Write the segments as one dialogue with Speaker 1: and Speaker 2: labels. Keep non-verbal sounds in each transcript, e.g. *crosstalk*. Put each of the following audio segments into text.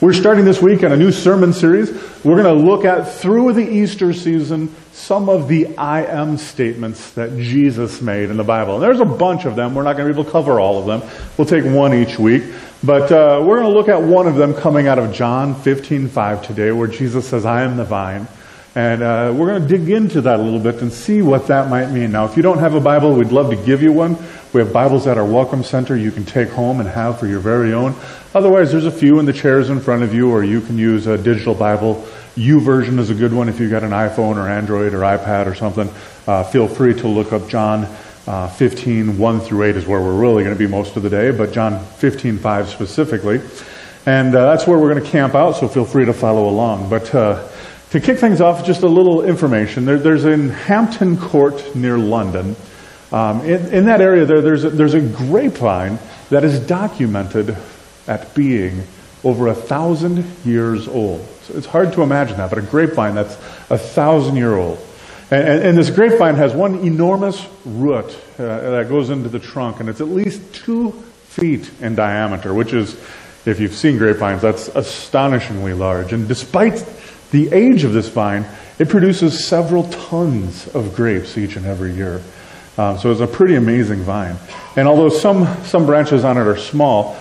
Speaker 1: We're starting this week on a new sermon series. We're going to look at through the Easter season some of the I am statements that Jesus made in the Bible. And there's a bunch of them. We're not going to be able to cover all of them. We'll take one each week. But uh, we're going to look at one of them coming out of John 15:5 today, where Jesus says, "I am the vine." And uh, we're going to dig into that a little bit and see what that might mean. Now, if you don't have a Bible, we'd love to give you one. We have Bibles at our Welcome Center you can take home and have for your very own. Otherwise, there's a few in the chairs in front of you, or you can use a digital Bible. YouVersion is a good one if you've got an iPhone or Android or iPad or something. Uh, feel free to look up John uh, 15, 1 through 8 is where we're really going to be most of the day, but John 15, 5 specifically. And uh, that's where we're going to camp out, so feel free to follow along. But uh, to kick things off, just a little information. There, there's in Hampton Court near London. Um, in, in, that area, there, there's, a, there's a grapevine that is documented at being over a thousand years old. So it's hard to imagine that, but a grapevine that's a thousand year old. And, and, and, this grapevine has one enormous root uh, that goes into the trunk, and it's at least two feet in diameter, which is, if you've seen grapevines, that's astonishingly large. And despite the age of this vine, it produces several tons of grapes each and every year. Um, so it's a pretty amazing vine. And although some, some branches on it are small,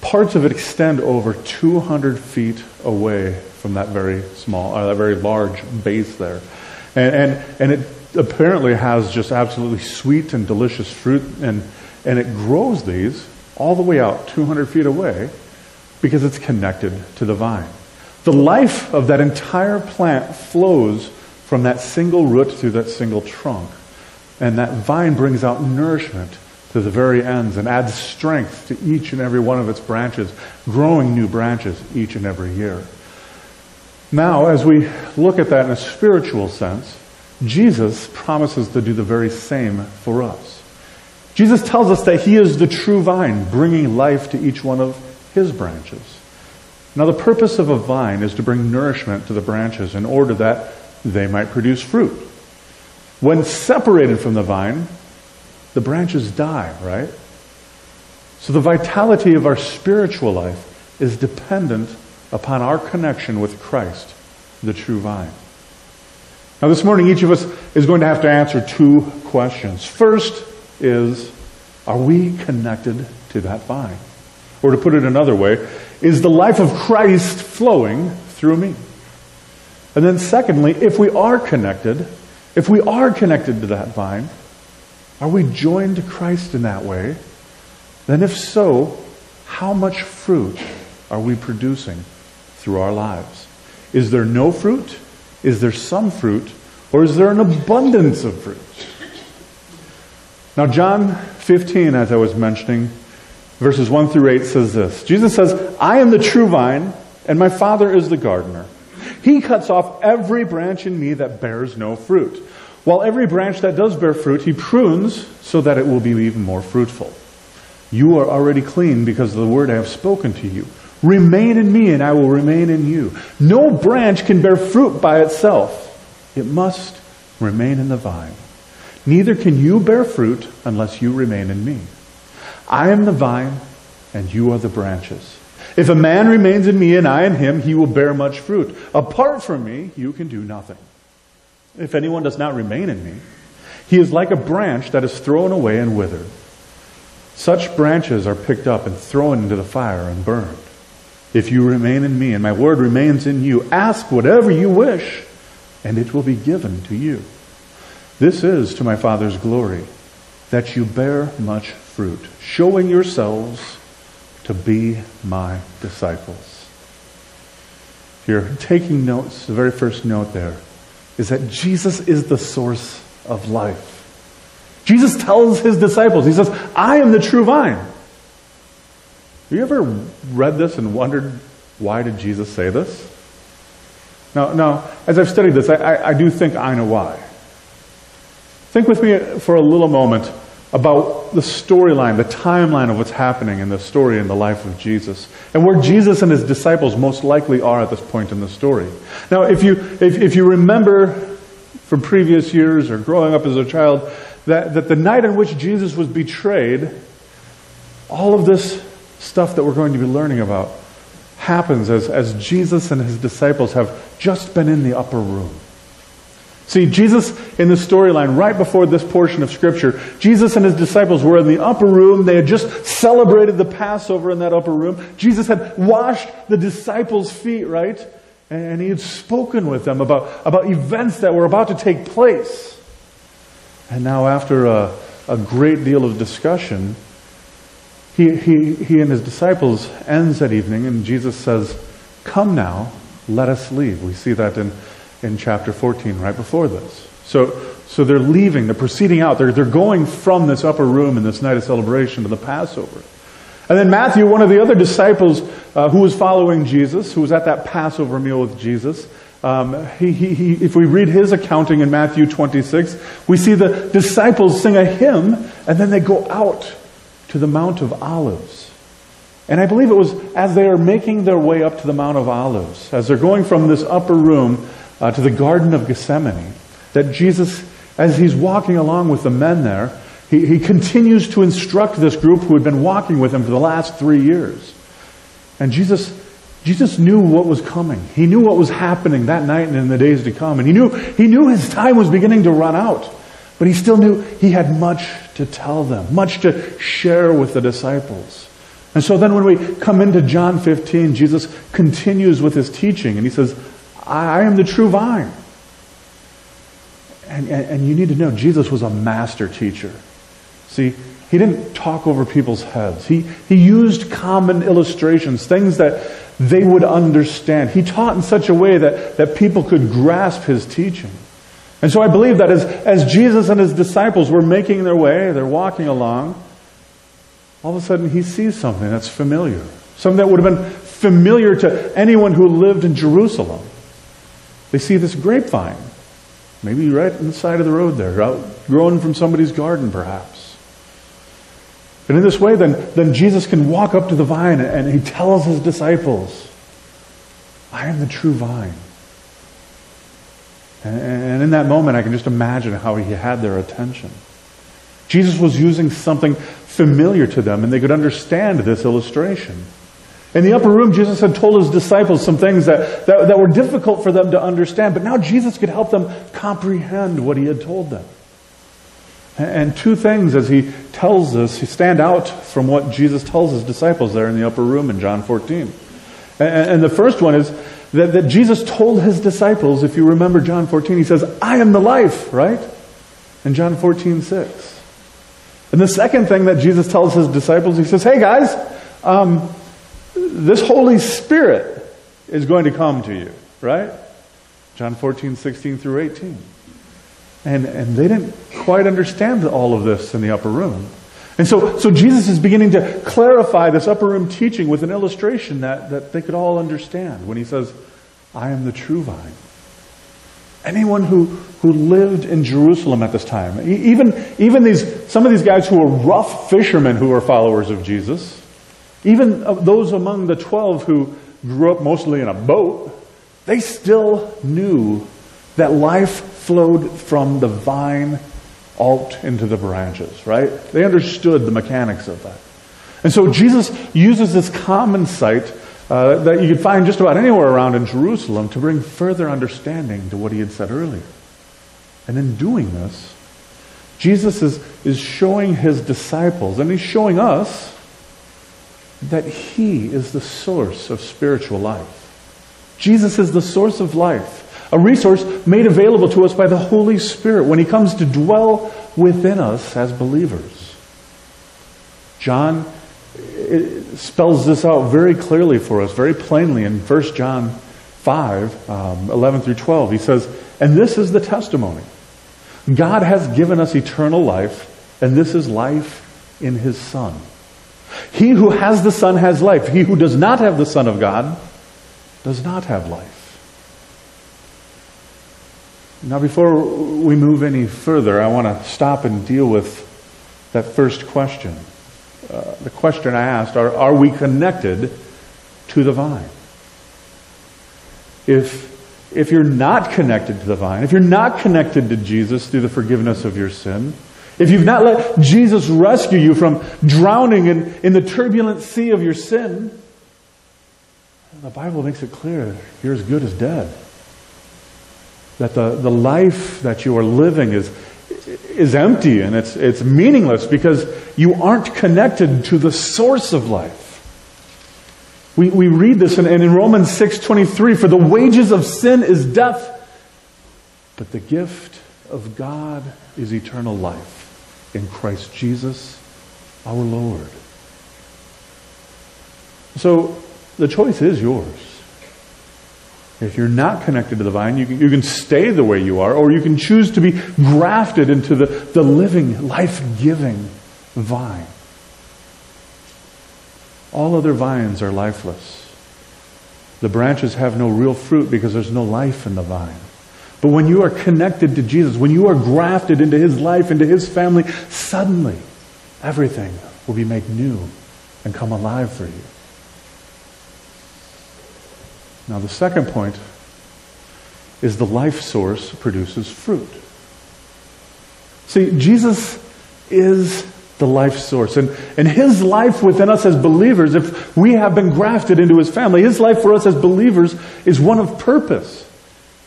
Speaker 1: parts of it extend over 200 feet away from that very small, uh, that very large base there. And, and, and it apparently has just absolutely sweet and delicious fruit, and, and it grows these all the way out 200 feet away because it's connected to the vine. The life of that entire plant flows from that single root through that single trunk. And that vine brings out nourishment to the very ends and adds strength to each and every one of its branches, growing new branches each and every year. Now, as we look at that in a spiritual sense, Jesus promises to do the very same for us. Jesus tells us that He is the true vine, bringing life to each one of His branches. Now, the purpose of a vine is to bring nourishment to the branches in order that they might produce fruit. When separated from the vine, the branches die, right? So the vitality of our spiritual life is dependent upon our connection with Christ, the true vine. Now, this morning, each of us is going to have to answer two questions. First is, are we connected to that vine? Or to put it another way, is the life of Christ flowing through me? And then secondly, if we are connected, if we are connected to that vine, are we joined to Christ in that way? Then if so, how much fruit are we producing through our lives? Is there no fruit? Is there some fruit? Or is there an abundance of fruit? Now, John 15, as I was mentioning, verses 1 through 8 says this Jesus says, I am the true vine, and my Father is the gardener. He cuts off every branch in me that bears no fruit, while every branch that does bear fruit, he prunes so that it will be even more fruitful. You are already clean because of the word I have spoken to you. Remain in me, and I will remain in you. No branch can bear fruit by itself, it must remain in the vine. Neither can you bear fruit unless you remain in me. I am the vine, and you are the branches. If a man remains in me and I in him, he will bear much fruit. Apart from me, you can do nothing. If anyone does not remain in me, he is like a branch that is thrown away and withered. Such branches are picked up and thrown into the fire and burned. If you remain in me and my word remains in you, ask whatever you wish, and it will be given to you. This is to my Father's glory, that you bear much fruit, showing yourselves to be my disciples. If you're taking notes, the very first note there is that Jesus is the source of life. Jesus tells his disciples, He says, I am the true vine. Have you ever read this and wondered why did Jesus say this? Now, now as I've studied this, I, I, I do think I know why. Think with me for a little moment about the storyline, the timeline of what's happening in the story in the life of Jesus, and where Jesus and his disciples most likely are at this point in the story. Now, if you, if, if you remember from previous years or growing up as a child, that, that the night in which Jesus was betrayed, all of this stuff that we're going to be learning about happens as, as Jesus and his disciples have just been in the upper room. See, Jesus in the storyline, right before this portion of Scripture, Jesus and his disciples were in the upper room. They had just celebrated the Passover in that upper room. Jesus had washed the disciples' feet, right? And he had spoken with them about, about events that were about to take place. And now, after a, a great deal of discussion, he, he, he and his disciples ends that evening, and Jesus says, Come now, let us leave. We see that in, in chapter 14, right before this. So, so they're leaving, they're proceeding out, they're, they're going from this upper room in this night of celebration to the Passover. And then Matthew, one of the other disciples uh, who was following Jesus, who was at that Passover meal with Jesus, um, he, he, he, if we read his accounting in Matthew 26, we see the disciples sing a hymn and then they go out to the Mount of Olives. And I believe it was as they are making their way up to the Mount of Olives, as they're going from this upper room uh, to the Garden of Gethsemane, that Jesus, as he's walking along with the men there, he, he continues to instruct this group who had been walking with him for the last three years. And Jesus Jesus knew what was coming. He knew what was happening that night and in the days to come. And he knew, he knew his time was beginning to run out. But he still knew he had much to tell them, much to share with the disciples. And so then when we come into John 15, Jesus continues with his teaching and he says, I am the true vine. And, and, and you need to know, Jesus was a master teacher. See, he didn't talk over people's heads. He, he used common illustrations, things that they would understand. He taught in such a way that, that people could grasp his teaching. And so I believe that as, as Jesus and his disciples were making their way, they're walking along, all of a sudden he sees something that's familiar. Something that would have been familiar to anyone who lived in Jerusalem. They see this grapevine, maybe right on the side of the road there, out growing from somebody's garden perhaps. And in this way, then, then Jesus can walk up to the vine and he tells his disciples, I am the true vine. And in that moment, I can just imagine how he had their attention. Jesus was using something familiar to them, and they could understand this illustration. In the upper room, Jesus had told his disciples some things that, that, that were difficult for them to understand, but now Jesus could help them comprehend what he had told them. And two things as he tells us, stand out from what Jesus tells his disciples there in the upper room in John 14. And the first one is that, that Jesus told his disciples, if you remember John 14, he says, I am the life, right? In John 14, 6. And the second thing that Jesus tells his disciples, he says, hey guys, um, this Holy Spirit is going to come to you, right? John 14, 16 through 18. And, and they didn't quite understand all of this in the upper room. And so, so Jesus is beginning to clarify this upper room teaching with an illustration that, that they could all understand when he says, I am the true vine. Anyone who, who lived in Jerusalem at this time, even, even these, some of these guys who were rough fishermen who were followers of Jesus, even those among the 12 who grew up mostly in a boat, they still knew that life flowed from the vine out into the branches, right? They understood the mechanics of that. And so Jesus uses this common sight uh, that you could find just about anywhere around in Jerusalem to bring further understanding to what he had said earlier. And in doing this, Jesus is, is showing his disciples, and he's showing us, that he is the source of spiritual life. Jesus is the source of life a resource made available to us by the Holy Spirit when He comes to dwell within us as believers. John spells this out very clearly for us, very plainly in 1 John 5, um, 11 through 12. He says, And this is the testimony God has given us eternal life, and this is life in His Son. He who has the Son has life. He who does not have the Son of God does not have life. Now, before we move any further, I want to stop and deal with that first question. Uh, the question I asked are, are we connected to the vine? If, if you're not connected to the vine, if you're not connected to Jesus through the forgiveness of your sin, if you've not let Jesus rescue you from drowning in, in the turbulent sea of your sin, the Bible makes it clear you're as good as dead. That the, the life that you are living is, is empty and it's, it's meaningless because you aren't connected to the source of life. We, we read this in, in Romans 6.23, for the wages of sin is death, but the gift of God is eternal life in Christ Jesus our Lord. So the choice is yours. If you're not connected to the vine, you can, you can stay the way you are, or you can choose to be grafted into the, the living, life giving vine. All other vines are lifeless. The branches have no real fruit because there's no life in the vine. But when you are connected to Jesus, when you are grafted into his life, into his family, suddenly everything will be made new and come alive for you. Now, the second point is the life source produces fruit. See, Jesus is the life source. And, and His life within us as believers, if we have been grafted into His family, His life for us as believers is one of purpose.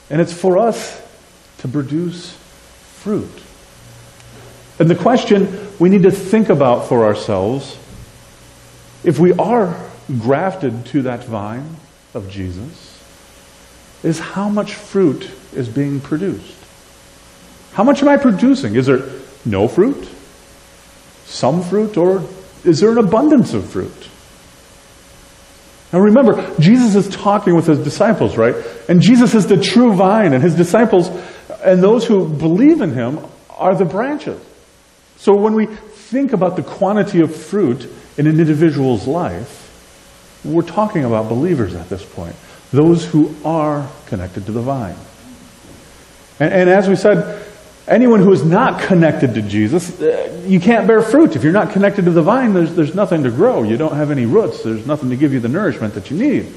Speaker 1: And it's for us to produce fruit. And the question we need to think about for ourselves if we are grafted to that vine of Jesus is how much fruit is being produced. How much am I producing? Is there no fruit? some fruit, or is there an abundance of fruit? Now remember, Jesus is talking with his disciples, right? And Jesus is the true vine, and his disciples and those who believe in him are the branches. So when we think about the quantity of fruit in an individual's life, we're talking about believers at this point. Those who are connected to the vine. And, and as we said, Anyone who is not connected to Jesus, uh, you can't bear fruit. If you're not connected to the vine, there's, there's nothing to grow. You don't have any roots. There's nothing to give you the nourishment that you need.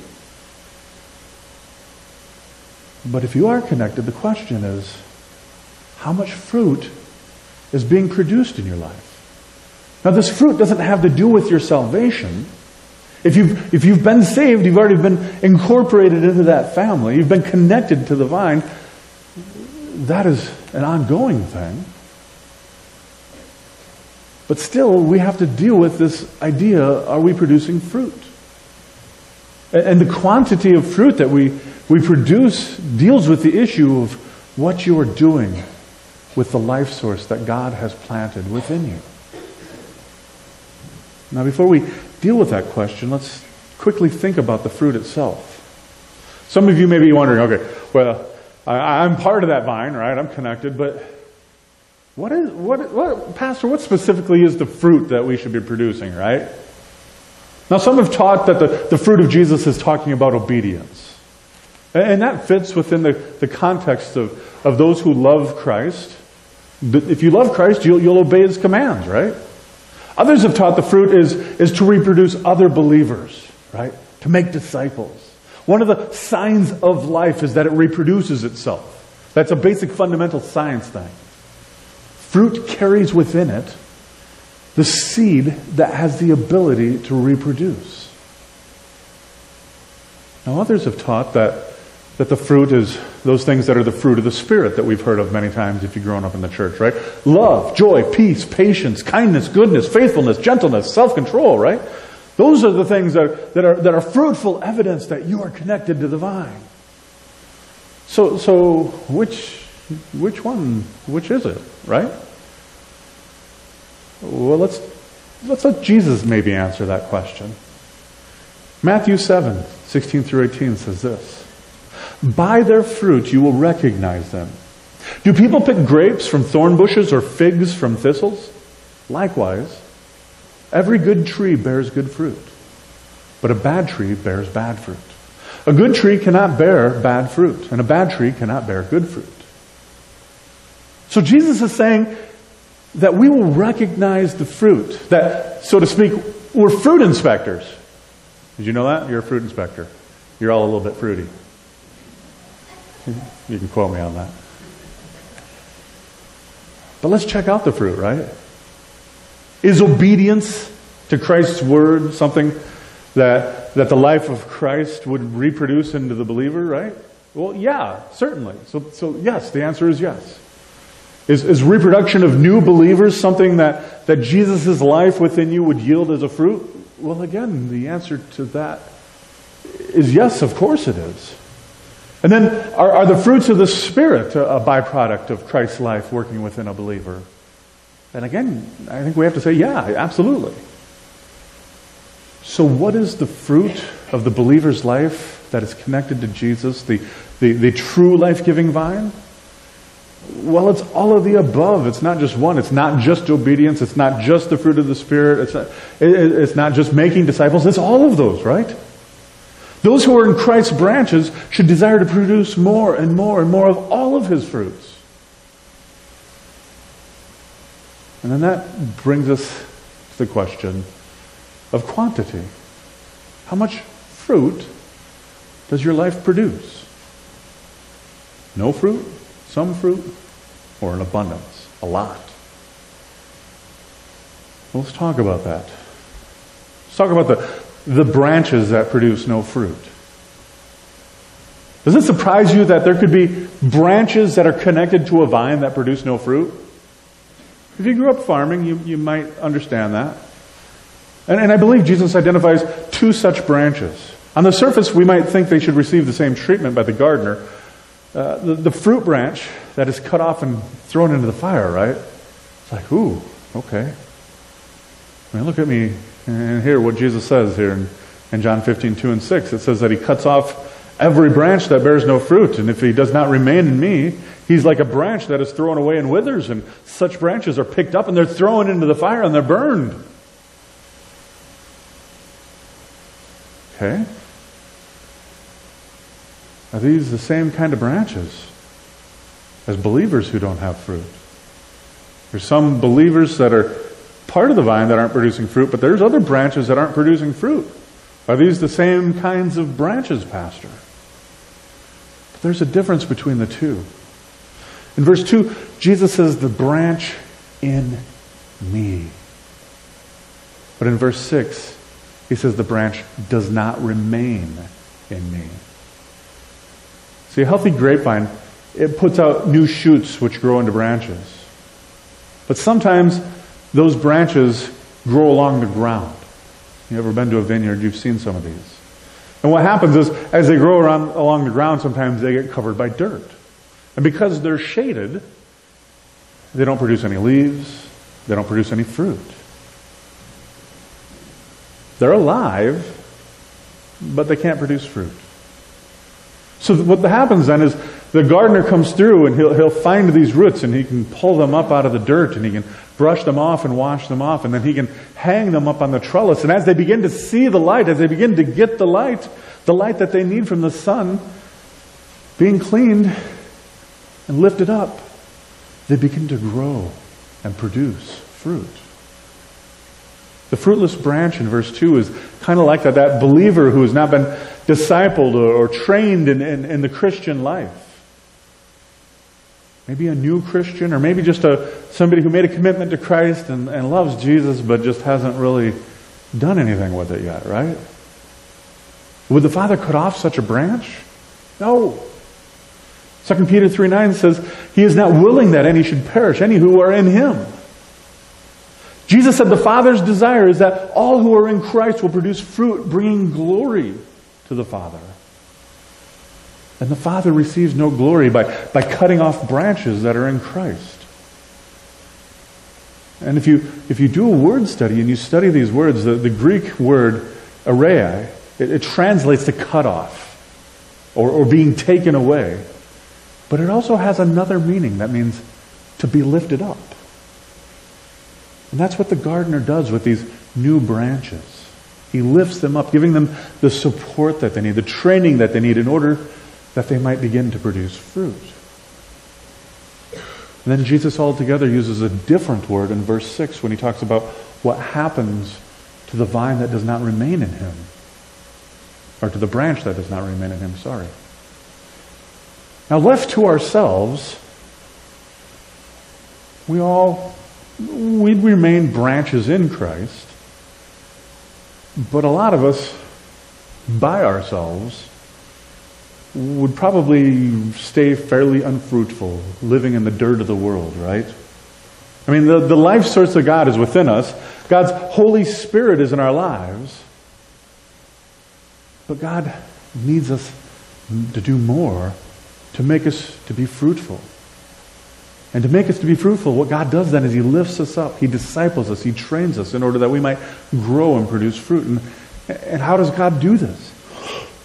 Speaker 1: But if you are connected, the question is how much fruit is being produced in your life? Now, this fruit doesn't have to do with your salvation. If you've, if you've been saved, you've already been incorporated into that family, you've been connected to the vine, that is an ongoing thing. But still, we have to deal with this idea are we producing fruit? And the quantity of fruit that we, we produce deals with the issue of what you are doing with the life source that God has planted within you. Now, before we deal with that question, let's quickly think about the fruit itself. Some of you may be wondering, okay, well, I, am part of that vine, right? I'm connected, but what is, what, what, Pastor, what specifically is the fruit that we should be producing, right? Now, some have taught that the, the fruit of Jesus is talking about obedience. And that fits within the, the context of, of those who love Christ. If you love Christ, you'll, you'll obey his commands, right? Others have taught the fruit is, is to reproduce other believers, right? To make disciples. One of the signs of life is that it reproduces itself. That's a basic fundamental science thing. Fruit carries within it the seed that has the ability to reproduce. Now, others have taught that, that the fruit is those things that are the fruit of the Spirit that we've heard of many times if you've grown up in the church, right? Love, joy, peace, patience, kindness, goodness, faithfulness, gentleness, self control, right? Those are the things that, that, are, that are fruitful evidence that you are connected to the vine. So, so which, which one, which is it, right? Well, let's, let's let Jesus maybe answer that question. Matthew 7, 16 through 18 says this By their fruit you will recognize them. Do people pick grapes from thorn bushes or figs from thistles? Likewise, Every good tree bears good fruit, but a bad tree bears bad fruit. A good tree cannot bear bad fruit, and a bad tree cannot bear good fruit. So Jesus is saying that we will recognize the fruit, that, so to speak, we're fruit inspectors. Did you know that? You're a fruit inspector. You're all a little bit fruity. You can quote me on that. But let's check out the fruit, right? Is obedience to Christ's word something that, that the life of Christ would reproduce into the believer, right? Well, yeah, certainly. So, so yes, the answer is yes. Is, is reproduction of new believers something that, that Jesus' life within you would yield as a fruit? Well, again, the answer to that is yes, of course it is. And then, are, are the fruits of the Spirit a, a byproduct of Christ's life working within a believer? And again, I think we have to say, yeah, absolutely. So, what is the fruit of the believer's life that is connected to Jesus, the, the, the true life giving vine? Well, it's all of the above. It's not just one. It's not just obedience. It's not just the fruit of the Spirit. It's not, it, it's not just making disciples. It's all of those, right? Those who are in Christ's branches should desire to produce more and more and more of all of his fruits. And then that brings us to the question of quantity. How much fruit does your life produce? No fruit, some fruit, or an abundance? A lot. Well, let's talk about that. Let's talk about the, the branches that produce no fruit. Does it surprise you that there could be branches that are connected to a vine that produce no fruit? If you grew up farming, you, you might understand that. And, and I believe Jesus identifies two such branches. On the surface, we might think they should receive the same treatment by the gardener. Uh, the, the fruit branch that is cut off and thrown into the fire, right? It's like, ooh, okay. I mean, look at me and hear what Jesus says here in, in John 15, 2 and 6. It says that he cuts off every branch that bears no fruit, and if he does not remain in me, he's like a branch that is thrown away and withers, and such branches are picked up and they're thrown into the fire and they're burned. Okay? Are these the same kind of branches as believers who don't have fruit? There's some believers that are part of the vine that aren't producing fruit, but there's other branches that aren't producing fruit. Are these the same kinds of branches, Pastor? But there's a difference between the two. In verse 2, Jesus says, The branch in me. But in verse 6, he says, The branch does not remain in me. See, a healthy grapevine, it puts out new shoots which grow into branches. But sometimes those branches grow along the ground. You ever been to a vineyard? You've seen some of these. And what happens is, as they grow around, along the ground, sometimes they get covered by dirt. And because they're shaded, they don't produce any leaves, they don't produce any fruit. They're alive, but they can't produce fruit. So what happens then is the gardener comes through and he'll, he'll find these roots and he can pull them up out of the dirt and he can brush them off and wash them off and then he can hang them up on the trellis. And as they begin to see the light, as they begin to get the light, the light that they need from the sun, being cleaned and lifted up, they begin to grow and produce fruit. The fruitless branch in verse 2 is kind of like that, that believer who has not been discipled or, or trained in, in, in the Christian life. Maybe a new Christian, or maybe just a, somebody who made a commitment to Christ and, and loves Jesus but just hasn't really done anything with it yet, right? Would the Father cut off such a branch? No. 2 Peter 3 9 says, He is not willing that any should perish, any who are in Him. Jesus said the Father's desire is that all who are in Christ will produce fruit, bringing glory to the Father. And the Father receives no glory by, by cutting off branches that are in Christ. And if you, if you do a word study and you study these words, the, the Greek word airei, it, it translates to cut off or, or being taken away. But it also has another meaning that means to be lifted up. And that's what the gardener does with these new branches. He lifts them up, giving them the support that they need, the training that they need in order that they might begin to produce fruit. And then Jesus altogether uses a different word in verse 6 when he talks about what happens to the vine that does not remain in him. Or to the branch that does not remain in him, sorry. Now, left to ourselves, we all we'd remain branches in Christ, but a lot of us by ourselves would probably stay fairly unfruitful, living in the dirt of the world, right? I mean, the, the life source of God is within us. God's Holy Spirit is in our lives. But God needs us to do more to make us to be fruitful. And to make us to be fruitful, what God does then is He lifts us up, He disciples us, He trains us in order that we might grow and produce fruit. And, and how does God do this?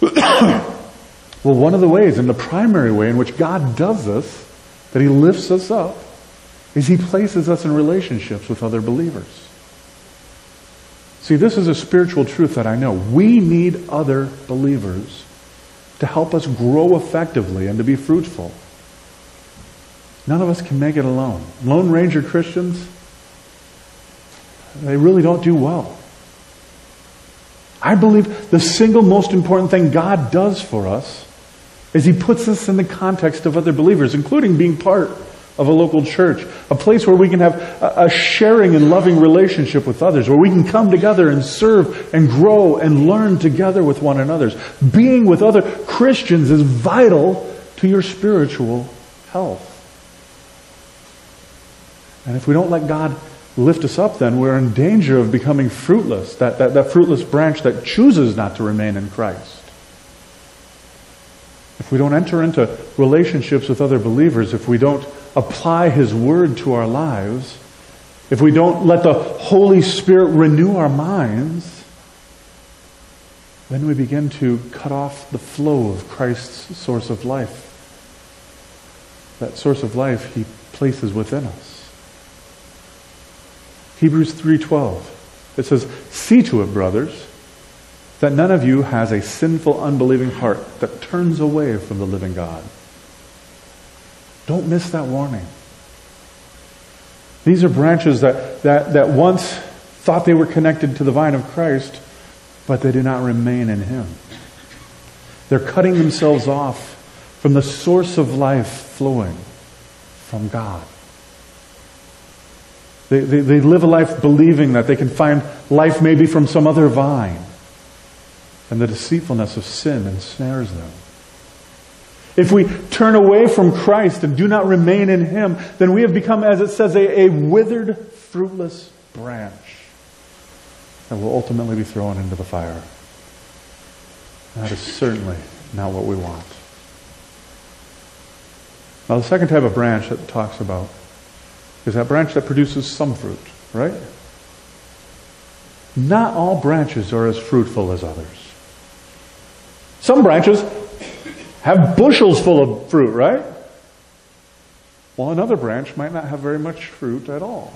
Speaker 1: *coughs* well, one of the ways, and the primary way in which God does this, that He lifts us up, is He places us in relationships with other believers. See, this is a spiritual truth that I know. We need other believers to help us grow effectively and to be fruitful. None of us can make it alone. Lone Ranger Christians, they really don't do well. I believe the single most important thing God does for us is He puts us in the context of other believers, including being part of a local church, a place where we can have a, sharing and loving relationship with others, where we can come together and serve and grow and learn together with one another. Being with other Christians is vital to your spiritual health. And if we don't let God lift us up, then we're in danger of becoming fruitless, that, that, that fruitless branch that chooses not to remain in Christ. If we don't enter into relationships with other believers, if we don't apply His Word to our lives, if we don't let the Holy Spirit renew our minds, then we begin to cut off the flow of Christ's source of life. That source of life He places within us. Hebrews 3:12. It says, "See to it, brothers, that none of you has a sinful unbelieving heart that turns away from the living God." Don't miss that warning. These are branches that, that, that once thought they were connected to the vine of Christ, but they do not remain in Him. They're cutting themselves off from the source of life flowing from God. They, they, they, live a life believing that they can find life maybe from some other vine. And the deceitfulness of sin ensnares them. If we turn away from Christ and do not remain in Him, then we have become, as it says, a, a withered, fruitless branch that will ultimately be thrown into the fire. That is certainly not what we want. Now, the second type of branch that talks about is that branch that produces some fruit, right? Not all branches are as fruitful as others. Some branches have bushels full of fruit, right? While another branch might not have very much fruit at all.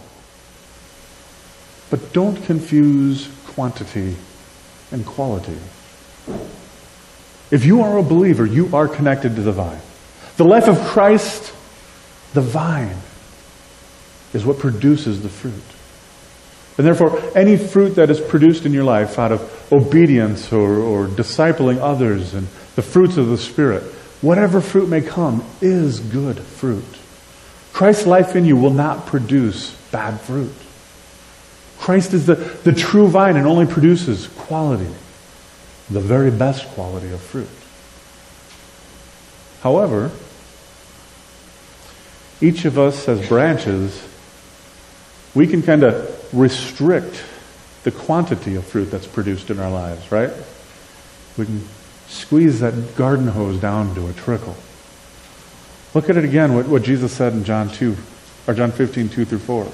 Speaker 1: But don't confuse quantity and quality. If you are a believer, you are connected to the vine. The life of Christ, the vine, is what produces the fruit. And therefore, any fruit that is produced in your life out of obedience or, or discipling others and the fruits of the Spirit, whatever fruit may come, is good fruit. Christ's life in you will not produce bad fruit. Christ is the, the true vine and only produces quality, the very best quality of fruit. However, each of us as branches we can kind of restrict the quantity of fruit that's produced in our lives, right? We can squeeze that garden hose down to a trickle. Look at it again, what, what Jesus said in John 2, or John 15, 2 through 4.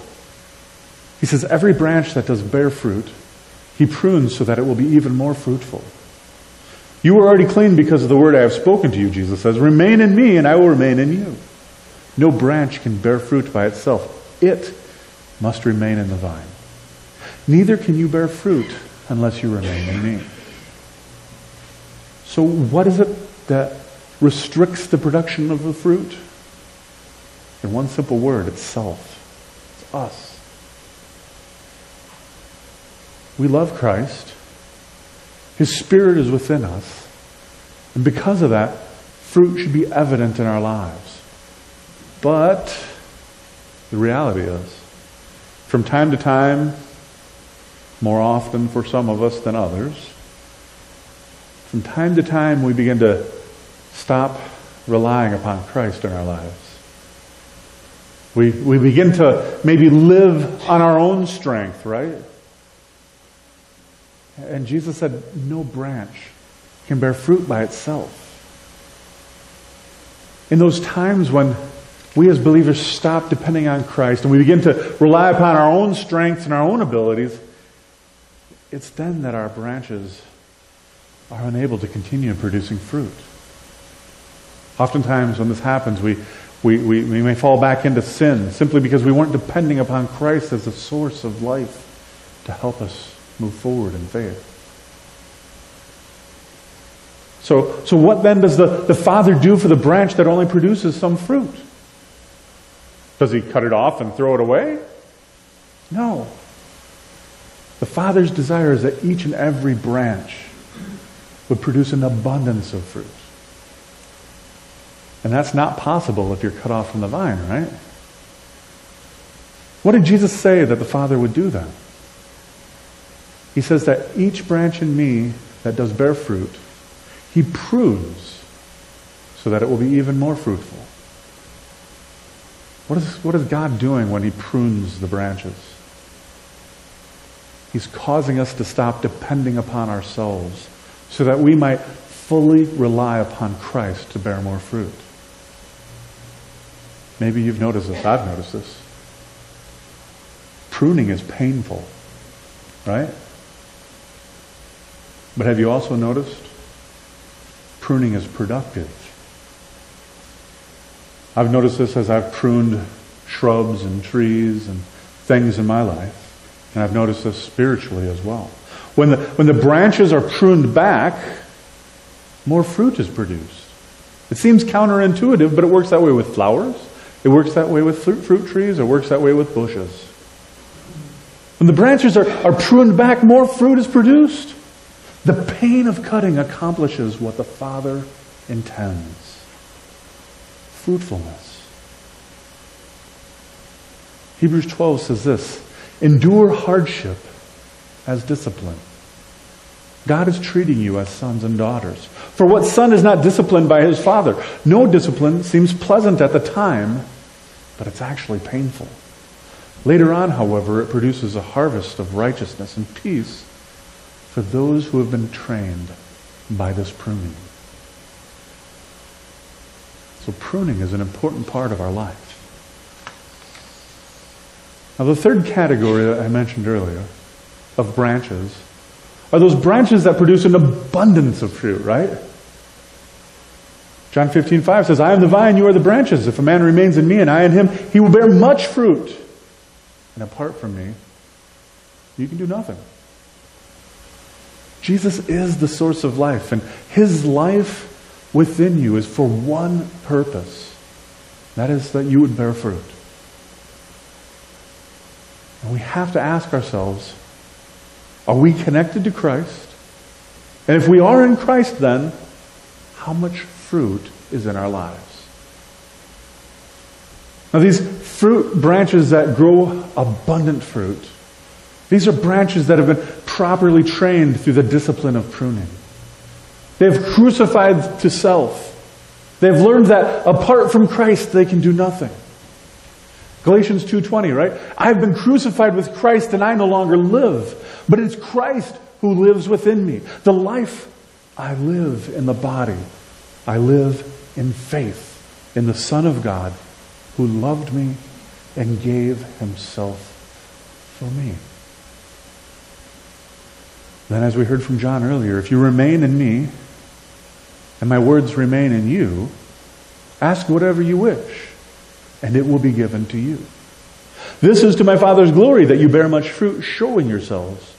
Speaker 1: He says, Every branch that does bear fruit, he prunes so that it will be even more fruitful. You are already clean because of the word I have spoken to you, Jesus says. Remain in me, and I will remain in you. No branch can bear fruit by itself. It must remain in the vine. Neither can you bear fruit unless you remain in me. So, what is it that restricts the production of the fruit? In one simple word, it's self. It's us. We love Christ. His Spirit is within us. And because of that, fruit should be evident in our lives. But the reality is, from time to time, more often for some of us than others, from time to time we begin to stop relying upon Christ in our lives. We, we begin to maybe live on our own strength, right? And Jesus said, no branch can bear fruit by itself. In those times when we as believers stop depending on Christ and we begin to rely upon our own strengths and our own abilities, it's then that our branches are unable to continue producing fruit. Oftentimes, when this happens, we, we, we, we may fall back into sin simply because we weren't depending upon Christ as the source of life to help us move forward in faith. So, so what then does the, the Father do for the branch that only produces some fruit? Does he cut it off and throw it away? No. The Father's desire is that each and every branch would produce an abundance of fruit. And that's not possible if you're cut off from the vine, right? What did Jesus say that the Father would do then? He says that each branch in me that does bear fruit, he prunes so that it will be even more fruitful. What is, what is God doing when he prunes the branches? He's causing us to stop depending upon ourselves so that we might fully rely upon Christ to bear more fruit. Maybe you've noticed this. I've noticed this. Pruning is painful, right? But have you also noticed? Pruning is productive. I've noticed this as I've pruned shrubs and trees and things in my life. And I've noticed this spiritually as well. When the, when the branches are pruned back, more fruit is produced. It seems counterintuitive, but it works that way with flowers. It works that way with fruit, fruit trees. It works that way with bushes. When the branches are, are pruned back, more fruit is produced. The pain of cutting accomplishes what the Father intends fruitfulness. Hebrews 12 says this Endure hardship as discipline. God is treating you as sons and daughters. For what son is not disciplined by his father? No discipline seems pleasant at the time, but it's actually painful. Later on, however, it produces a harvest of righteousness and peace for those who have been trained by this pruning. So, pruning is an important part of our life. Now, the third category that I mentioned earlier of branches are those branches that produce an abundance of fruit, right? John 15, 5 says, I am the vine, you are the branches. If a man remains in me and I in him, he will bear much fruit. And apart from me, you can do nothing. Jesus is the source of life, and his life within you is for one purpose. That is that you would bear fruit. And we have to ask ourselves, are we connected to Christ? And if we are in Christ, then how much fruit is in our lives? Now, these fruit branches that grow abundant fruit, these are branches that have been properly trained through the discipline of pruning. They've crucified to self. They've learned that apart from Christ, they can do nothing. Galatians 2:20, right? I've been crucified with Christ and I no longer live, but it's Christ who lives within me. The life I live in the body, I live in faith in the Son of God who loved me and gave himself for me. Then, as we heard from John earlier, if you remain in me and my words remain in you, ask whatever you wish and it will be given to you. This is to my Father's glory that you bear much fruit, showing yourselves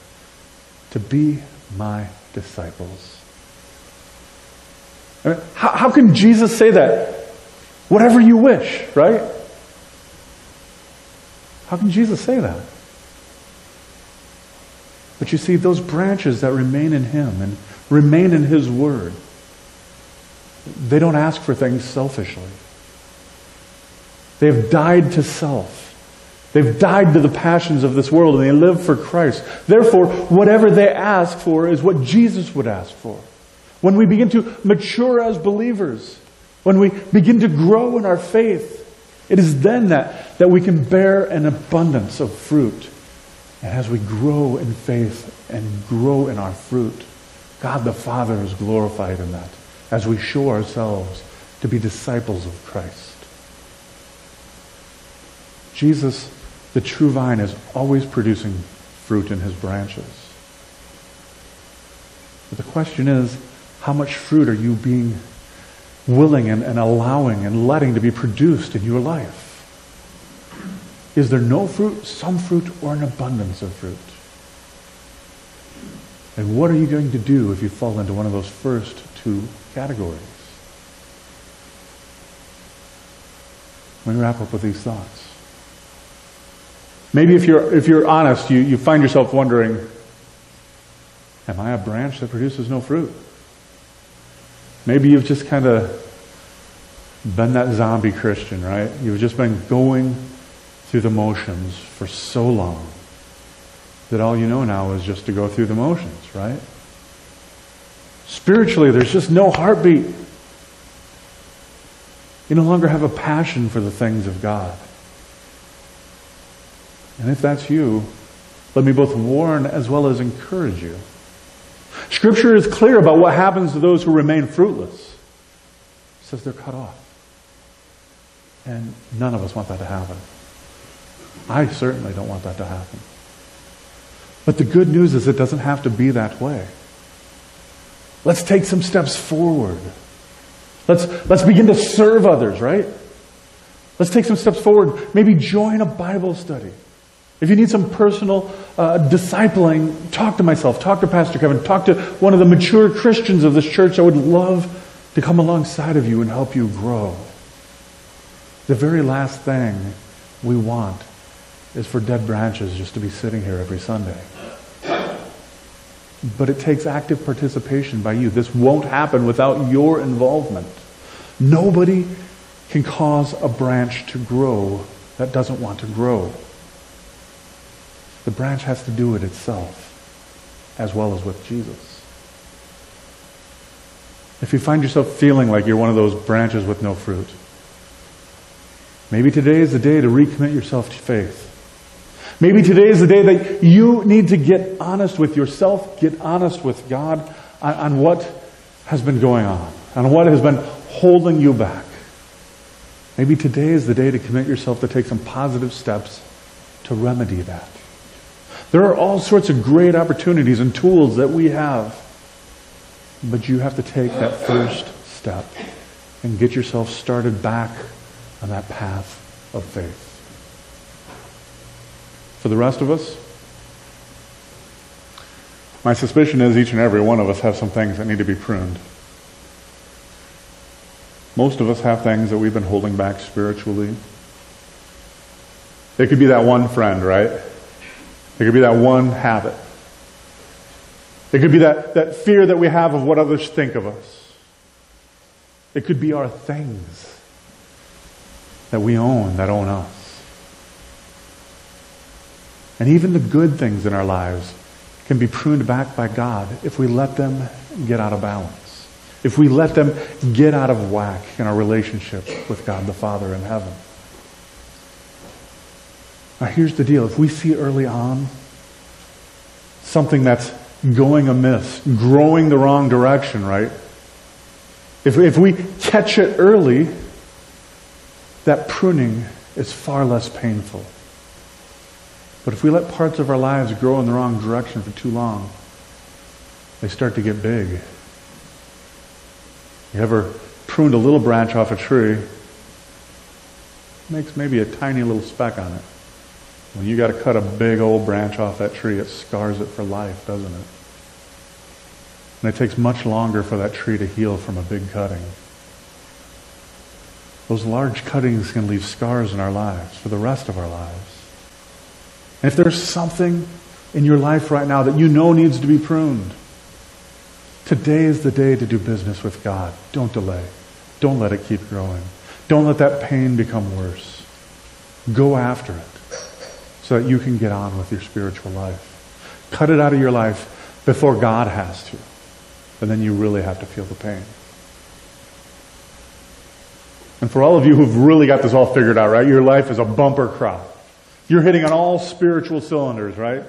Speaker 1: to be my disciples. I mean, how, how can Jesus say that? Whatever you wish, right? How can Jesus say that? But you see, those branches that remain in Him and remain in His Word, they don't ask for things selfishly. They've died to self. They've died to the passions of this world and they live for Christ. Therefore, whatever they ask for is what Jesus would ask for. when we begin to mature as believers, when we begin to grow in our faith, it is then that, that we can bear an abundance of fruit. And as we grow in faith and grow in our fruit, God the Father is glorified in that as we show ourselves to be disciples of Christ. Jesus, the true vine, is always producing fruit in his branches. But the question is, how much fruit are you being willing and, and allowing and letting to be produced in your life? Is there no fruit, some fruit, or an abundance of fruit? And what are you going to do if you fall into one of those first two categories? Let me wrap up with these thoughts. Maybe if you're, if you're honest, you, you find yourself wondering, am I a branch that produces no fruit? Maybe you've just kind of been that zombie Christian, right? You've just been going through the motions for so long that all you know now is just to go through the motions, right? Spiritually, there's just no heartbeat. You no longer have a passion for the things of God. And if that's you, let me both warn as well as encourage you. Scripture is clear about what happens to those who remain fruitless. It says they're cut off. And none of us want that to happen. I certainly don't want that to happen. But the good news is it doesn't have to be that way. Let's take some steps forward. Let's, let's begin to serve others, right? Let's take some steps forward. Maybe join a Bible study. If you need some personal uh, discipling, talk to myself, talk to Pastor Kevin, talk to one of the mature Christians of this church. I would love to come alongside of you and help you grow. The very last thing we want is for dead branches just to be sitting here every Sunday. But it takes active participation by you. This won't happen without your involvement. Nobody can cause a branch to grow that doesn't want to grow. The branch has to do it itself, as well as with Jesus. If you find yourself feeling like you're one of those branches with no fruit, maybe today is the day to recommit yourself to faith. Maybe today is the day that you need to get honest with yourself, get honest with God on, on what has been going on, on what has been holding you back. Maybe today is the day to commit yourself to take some positive steps to remedy that. There are all sorts of great opportunities and tools that we have. But you have to take that first step and get yourself started back on that path of faith. For the rest of us, my suspicion is each and every one of us have some things that need to be pruned. Most of us have things that we've been holding back spiritually. It could be that one friend, right? It could be that one habit. It could be that, that fear that we have of what others think of us. It could be our things that we own that own us. And even the good things in our lives can be pruned back by God if we let them get out of balance. If we let them get out of whack in our relationship with God the Father in heaven. Now, here's the deal. If we see early on something that's going amiss, growing the wrong direction, right? If, if we catch it early, that pruning is far less painful. But if we let parts of our lives grow in the wrong direction for too long, they start to get big. You ever pruned a little branch off a tree? Makes maybe a tiny little speck on it. When you got to cut a big old branch off that tree, it scars it for life, doesn't it? And it takes much longer for that tree to heal from a big cutting. Those large cuttings can leave scars in our lives for the rest of our lives. And if there's something in your life right now that you know needs to be pruned, today is the day to do business with God. Don't delay. Don't let it keep growing. Don't let that pain become worse. Go after it so that you can get on with your spiritual life. Cut it out of your life before God has to. and then you really have to feel the pain. And for all of you who've really got this all figured out, right? Your life is a bumper crop. You're hitting on all spiritual cylinders, right?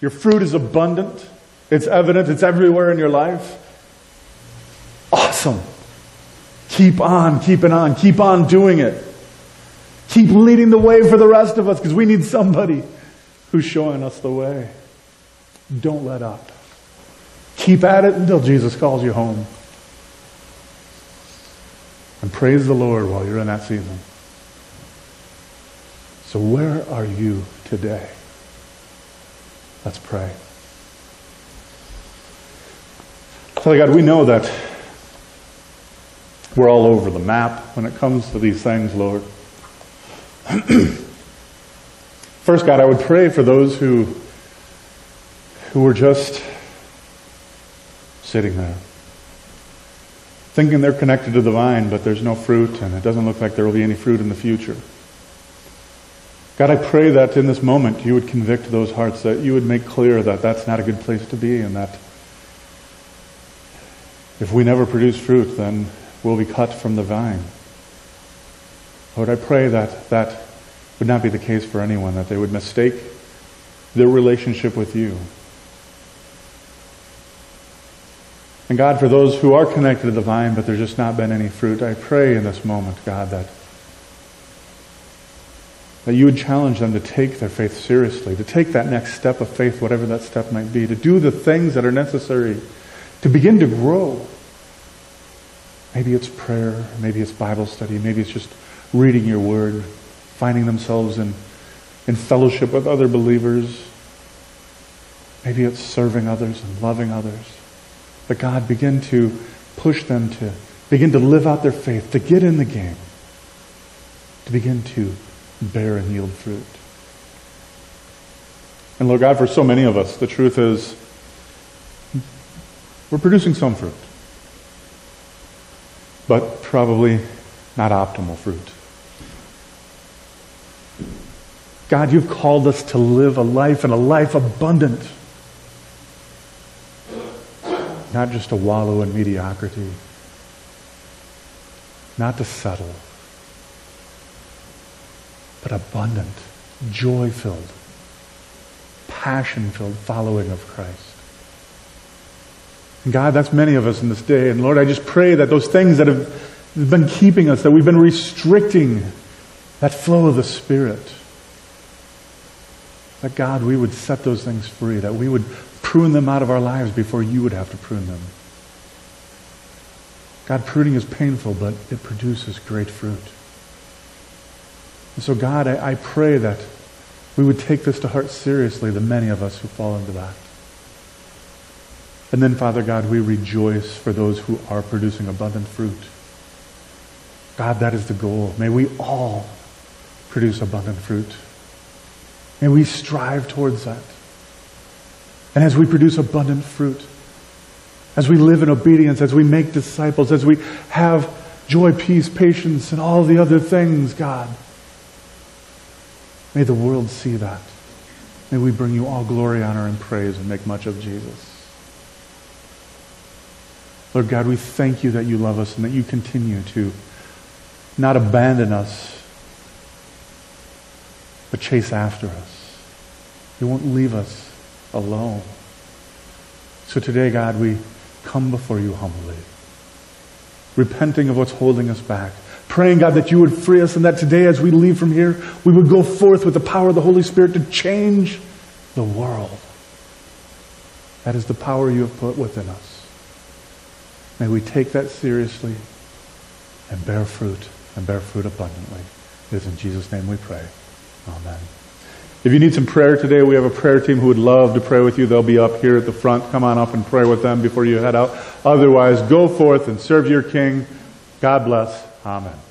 Speaker 1: Your fruit is abundant. It's evident. It's everywhere in your life. Awesome. Keep on keeping on. Keep on doing it. Keep leading the way for the rest of us because we need somebody who's showing us the way. Don't let up. Keep at it until Jesus calls you home. And praise the Lord while you're in that season. So, where are you today? Let's pray. Father God, we know that we're all over the map when it comes to these things, Lord. *clears throat* First, God, I would pray for those who, who were just sitting there, thinking they're connected to the vine, but there's no fruit, and it doesn't look like there will be any fruit in the future. God, I pray that in this moment you would convict those hearts, that you would make clear that that's not a good place to be, and that if we never produce fruit, then we'll be cut from the vine. Lord, I pray that that would not be the case for anyone, that they would mistake their relationship with you. And God, for those who are connected to the vine, but there's just not been any fruit, I pray in this moment, God, that that you would challenge them to take their faith seriously, to take that next step of faith, whatever that step might be, to do the things that are necessary to begin to grow. Maybe it's prayer, maybe it's Bible study, maybe it's just reading your word, finding themselves in, in fellowship with other believers. Maybe it's serving others and loving others. But God, begin to push them to begin to live out their faith, to get in the game, to begin to bear and yield fruit. And Lord God, for so many of us, the truth is we're producing some fruit, but probably not optimal fruit. God, you've called us to live a life and a life abundant, not just to wallow in mediocrity, not to settle but abundant, joy filled, passion filled following of Christ. And God, that's many of us in this day. And Lord, I just pray that those things that have been keeping us, that we've been restricting that flow of the Spirit, that God, we would set those things free, that we would prune them out of our lives before you would have to prune them. God, pruning is painful, but it produces great fruit. And so, God, I, I pray that we would take this to heart seriously, the many of us who fall into that. And then, Father God, we rejoice for those who are producing abundant fruit. God, that is the goal. May we all produce abundant fruit. May we strive towards that. And as we produce abundant fruit, as we live in obedience, as we make disciples, as we have joy, peace, patience, and all the other things, God, May the world see that. May we bring you all glory, honor, and praise and make much of Jesus. Lord God, we thank you that you love us and that you continue to not abandon us, but chase after us. You won't leave us alone. So today, God, we come before you humbly, repenting of what's holding us back praying, God, that you would free us and that today, as we leave from here, we would go forth with the power of the Holy Spirit to change the world. That is the power you have put within us. May we take that seriously and bear fruit and bear fruit abundantly. It is in Jesus' name we pray. Amen. If you need some prayer today, we have a prayer team who would love to pray with you. They'll be up here at the front. Come on up and pray with them before you head out. Otherwise, go forth and serve your King. God bless. Amen.